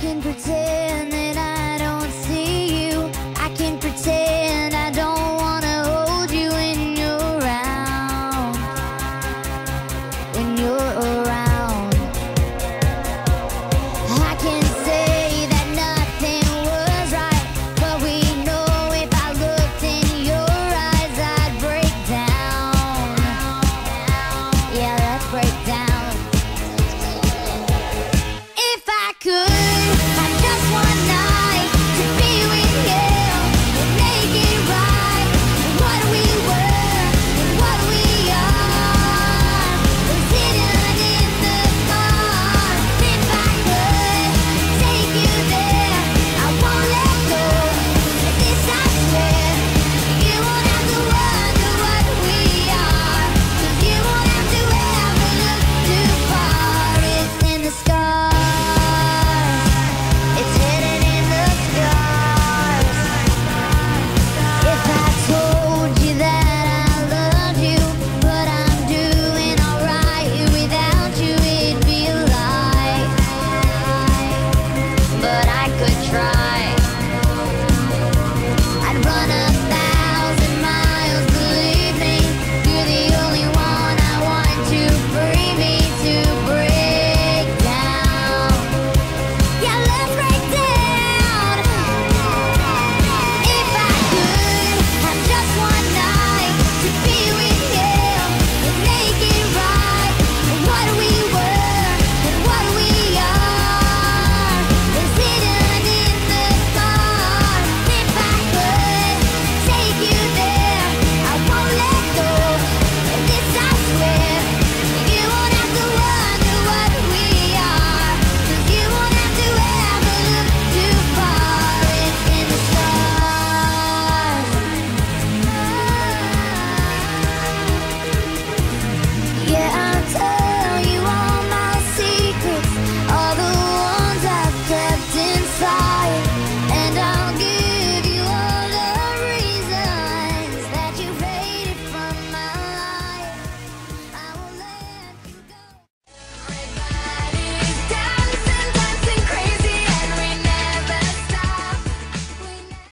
can pretend that I don't see you. I can pretend I don't wanna hold you when you're around. When you're around, I can say that nothing was right, but we know if I looked in your eyes, I'd break down. Yeah, let's break down. If I could.